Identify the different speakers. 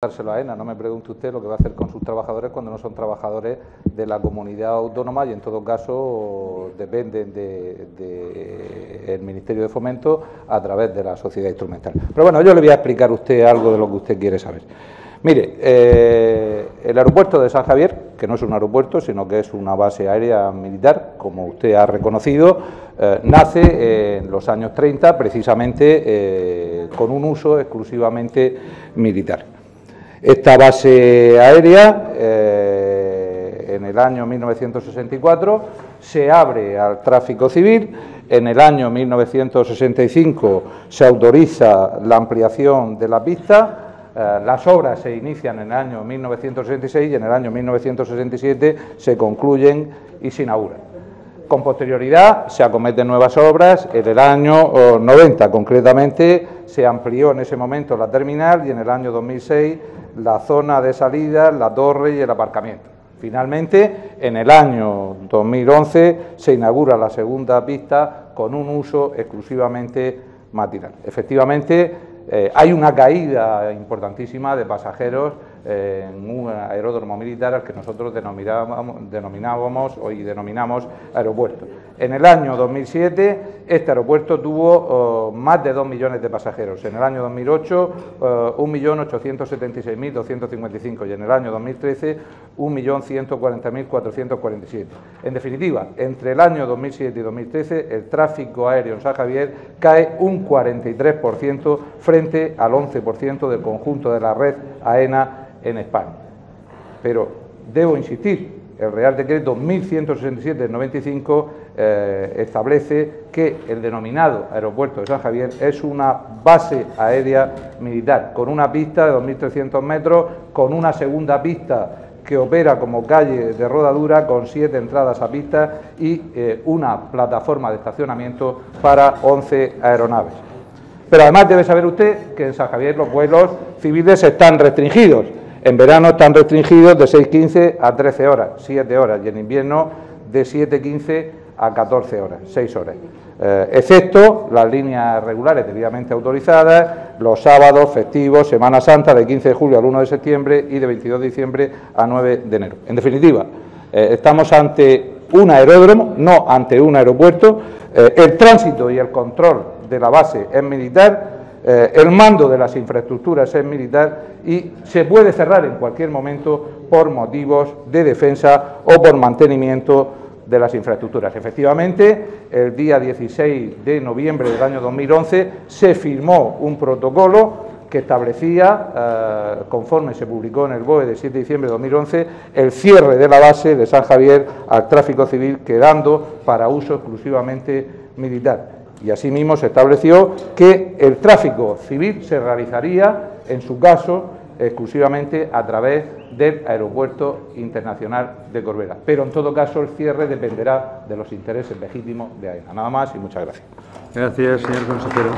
Speaker 1: dárselo a ENA, no me pregunte usted lo que va a hacer con sus trabajadores cuando no son trabajadores de la comunidad autónoma y en todo caso dependen del Ministerio de Fomento a través de la sociedad instrumental. Pero bueno, yo le voy a explicar a usted algo de lo que usted quiere saber. Mire, eh, el aeropuerto de San Javier, que no es un aeropuerto, sino que es una base aérea militar, como usted ha reconocido, eh, nace en los años 30 precisamente eh, con un uso exclusivamente militar. Esta base aérea, eh, en el año 1964, se abre al tráfico civil. En el año 1965 se autoriza la ampliación de la pista. Eh, las obras se inician en el año 1966 y en el año 1967 se concluyen y se inauguran. Con posterioridad se acometen nuevas obras. En el año 90, concretamente, se amplió en ese momento la terminal y en el año 2006 la zona de salida, la torre y el aparcamiento. Finalmente, en el año 2011 se inaugura la segunda pista con un uso exclusivamente matinal. Efectivamente, eh, hay una caída importantísima de pasajeros en un aeródromo militar al que nosotros denominábamos, denominábamos y denominamos aeropuerto. En el año 2007 este aeropuerto tuvo oh, más de 2 millones de pasajeros, en el año 2008 uh, 1.876.255 y en el año 2013 1.140.447. En definitiva, entre el año 2007 y 2013 el tráfico aéreo en San Javier cae un 43% frente al 11% del conjunto de la red AENA en España. Pero debo insistir, el Real Decreto 1167 del 95 eh, establece que el denominado aeropuerto de San Javier es una base aérea militar, con una pista de 2.300 metros, con una segunda pista que opera como calle de rodadura con siete entradas a pista y eh, una plataforma de estacionamiento para 11 aeronaves. Pero además debe saber usted que en San Javier los vuelos civiles están restringidos. En verano están restringidos de 6.15 a 13 horas, 7 horas, y en invierno de 7.15 a 14 horas, 6 horas. Eh, excepto las líneas regulares debidamente autorizadas, los sábados, festivos, Semana Santa, de 15 de julio al 1 de septiembre y de 22 de diciembre a 9 de enero. En definitiva, eh, estamos ante un aeródromo, no ante un aeropuerto. Eh, el tránsito y el control de la base es militar eh, el mando de las infraestructuras es militar y se puede cerrar en cualquier momento por motivos de defensa o por mantenimiento de las infraestructuras. Efectivamente, el día 16 de noviembre del año 2011 se firmó un protocolo que establecía, eh, conforme se publicó en el BOE de 7 de diciembre de 2011, el cierre de la base de San Javier al tráfico civil, quedando para uso exclusivamente militar y asimismo se estableció que el tráfico civil se realizaría, en su caso, exclusivamente a través del Aeropuerto Internacional de Corbera. Pero en todo caso el cierre dependerá de los intereses legítimos de AENA. Nada más y muchas gracias.
Speaker 2: Gracias, señor consejero.